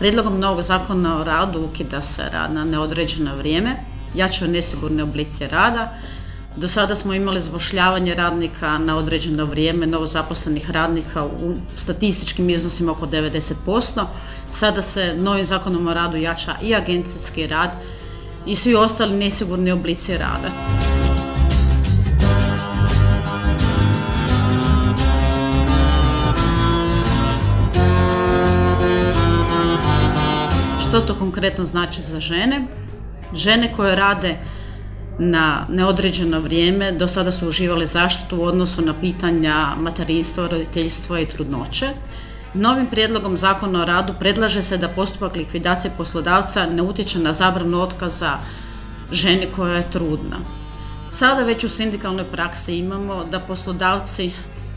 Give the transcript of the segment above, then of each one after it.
Prijedlogom novog zakona o radu ukida se rad na neodređeno vrijeme, jačaju nesigurne oblici rada. Do sada smo imali zbošljavanje radnika na određeno vrijeme, novozaposlenih radnika u statističkim iznosima oko 90%. Sada se novim zakonom o radu jača i agencijski rad i svi ostali nesigurni oblici rada. Što to konkretno znači za žene? Žene koje rade na neodređeno vrijeme do sada su uživale zaštitu u odnosu na pitanja materinstva, roditeljstva i trudnoće. Novim prijedlogom zakona o radu predlaže se da postupak likvidacije poslodavca ne utječe na zabranu otkaza ženi koja je trudna. Sada već u sindikalnoj praksi imamo da poslodavci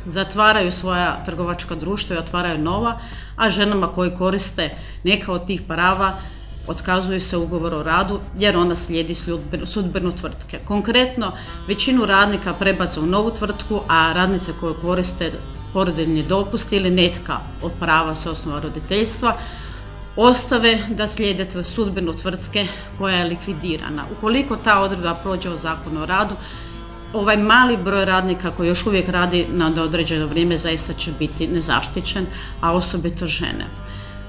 zatvaraju svoja trgovačka društva i otvaraju nova, a ženama koji koriste neka od tih prava otkazuje se ugovor o radu jer ona slijedi sudbenu tvrtke. Konkretno, većinu radnika prebaca u novu tvrtku, a radnice koje koriste porodiljni dopust ili netka od prava s osnova roditeljstva ostave da slijede sudbenu tvrtke koja je likvidirana. Ukoliko ta odredba prođe u zakonu o radu, ovaj mali broj radnika koji još uvijek radi na određeno vrijeme zaista će biti nezaštićen, a osobito žene.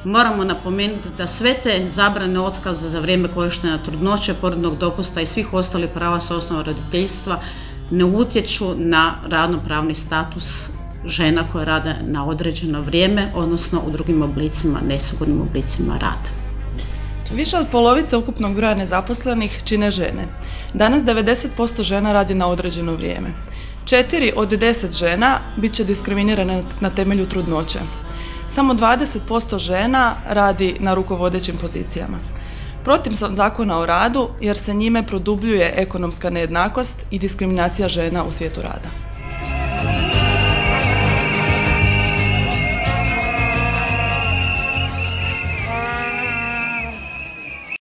Moramo napomenuti da sve te zabrane otkaza za vrijeme korištenja trudnoće, porodnog dopusta i svih ostalih prava s osnova roditeljstva ne utječu na radnopravni status žena koje rade na određeno vrijeme, odnosno u drugim oblicima, nesigurnim oblicima rada. Više od polovice ukupnog broja nezaposlenih čine žene. Danas 90% žena radi na određeno vrijeme. Četiri od deset žena bit će diskriminirane na temelju trudnoće. Samo 20% žena radi na rukovodećim pozicijama. Protiv sam zakona o radu jer se njime produbljuje ekonomska nejednakost i diskriminacija žena u svijetu rada.